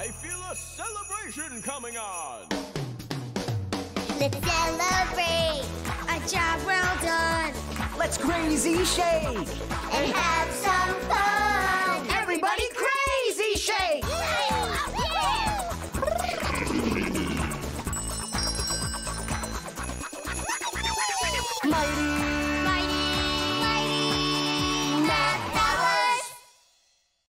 I feel a celebration coming on. Let's celebrate a job well done Let's crazy shake. and have some fun. Everybody crazy shake. Mighty